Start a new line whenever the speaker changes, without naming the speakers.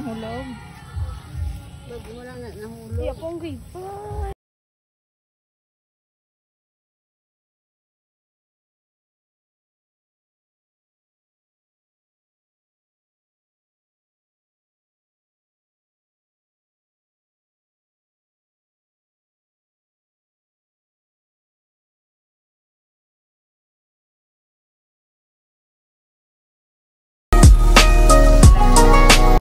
ng hulog.
Bago wala na nahulog. Kaya pong gipon.